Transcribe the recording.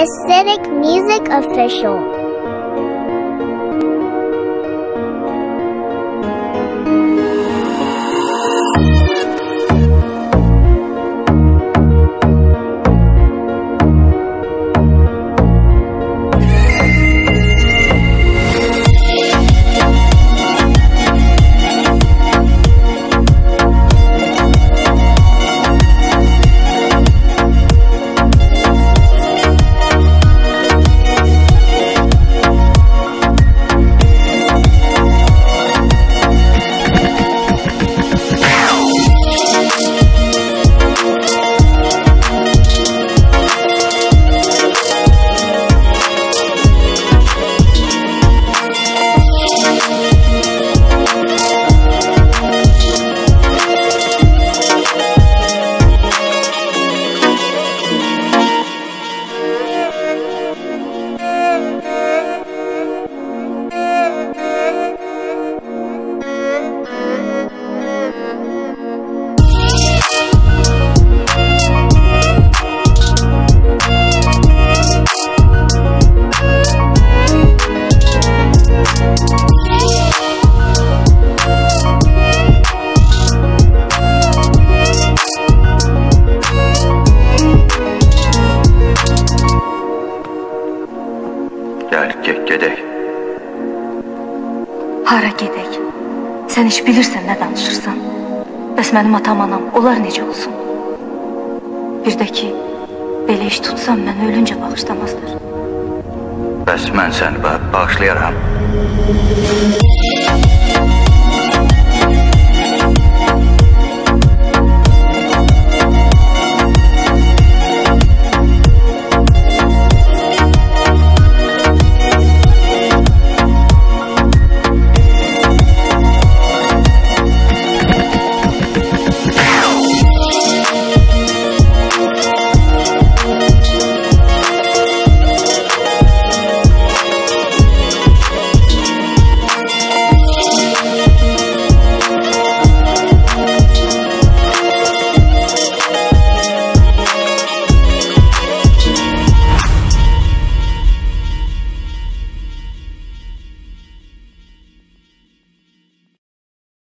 Aesthetic Music Official. Gedək. Hara gedək? Sən heç bilirsən nə danışırsan? Bəs mənim atam, anam, onlar necə olsun? Bir də ki, belə iş tutsam mən ölüncə bağışlamazlar. Bəs mən səni ba- bağışlayaram.